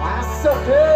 Masuk deh.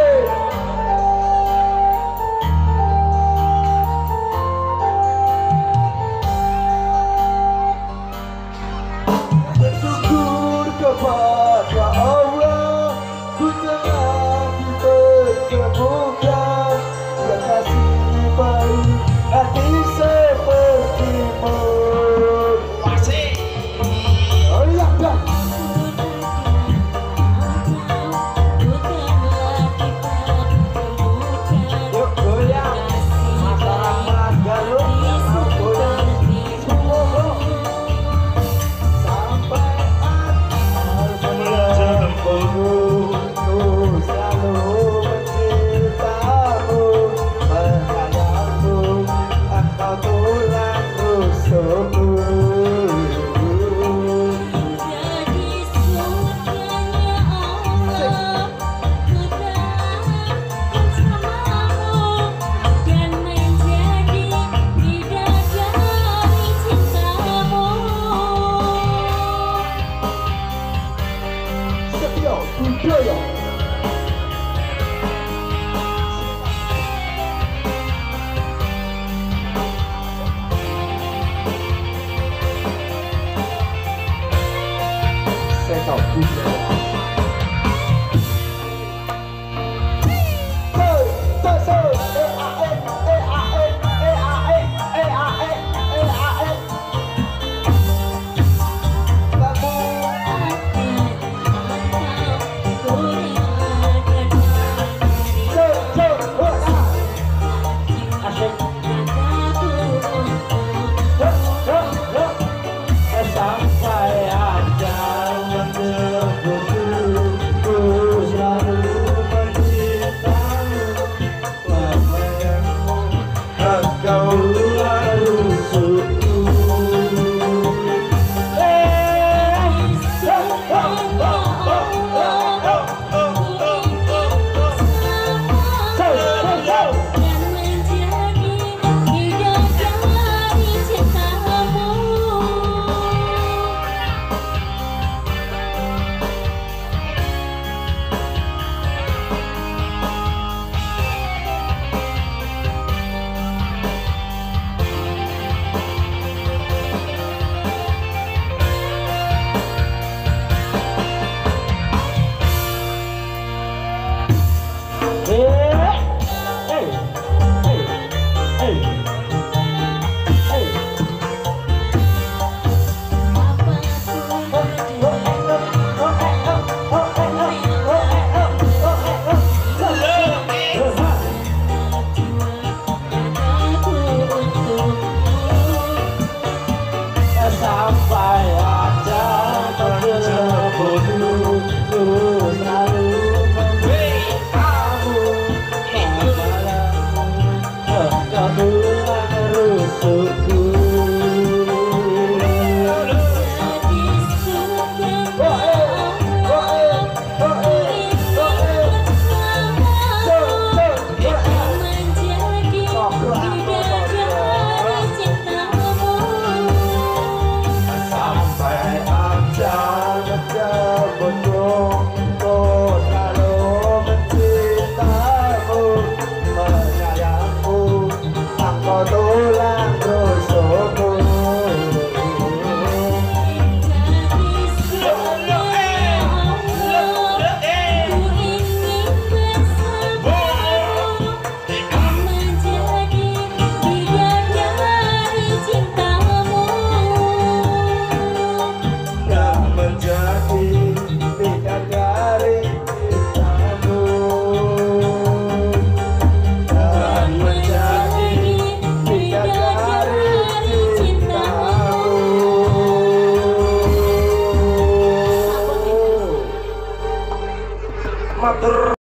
mother.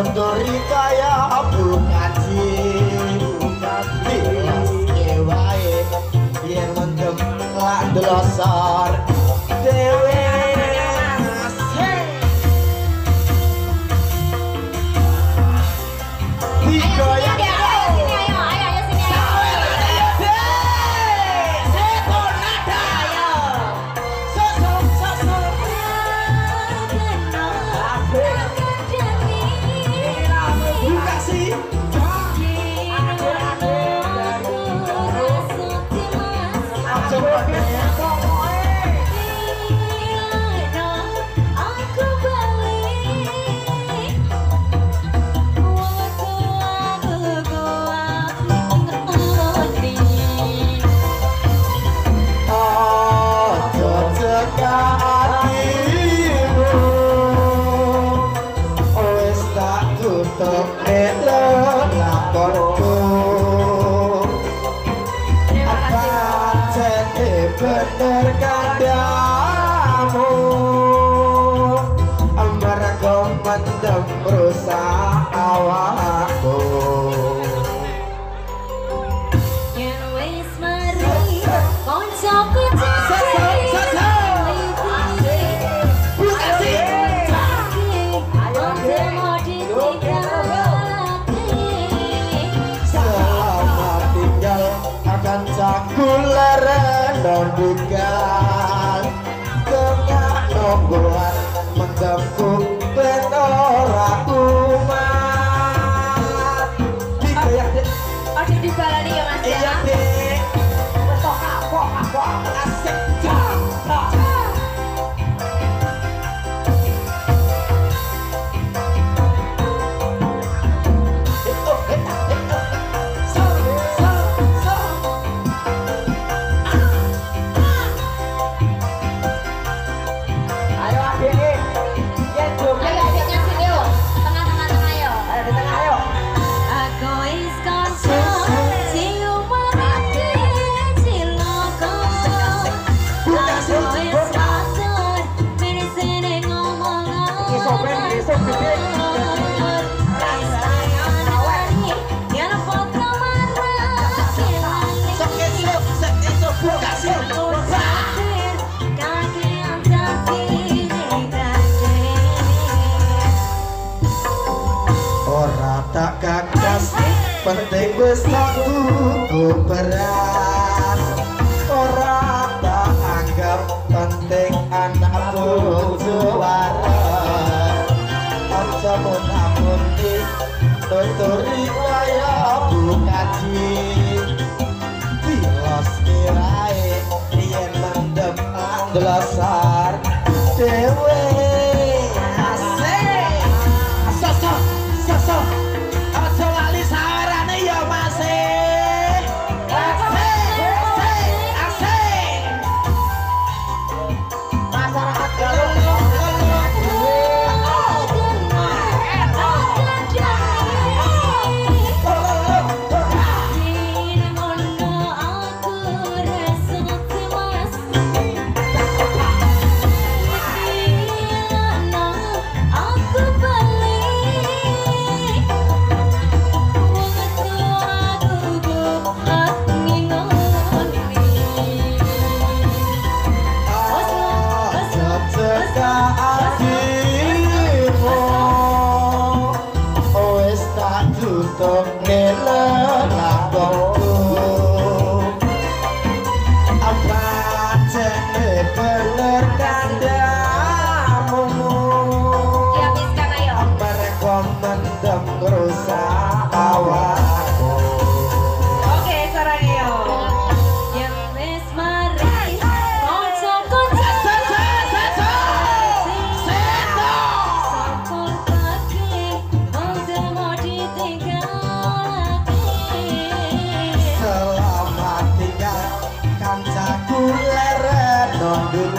Nuturi kaya bukaji bukaji wae yen mendem lak delosor tak tutup elo penting tak tuku beras. Ora tak anggap penting anak bojo wareng Aja mun di tuturi kaya bukaji Bilos kirae yen mendem andlosar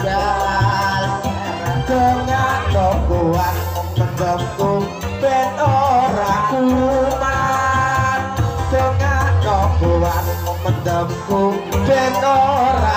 nondural Tengah kuat mendemku ben ora kumat Tengah kuat mendemku ben ora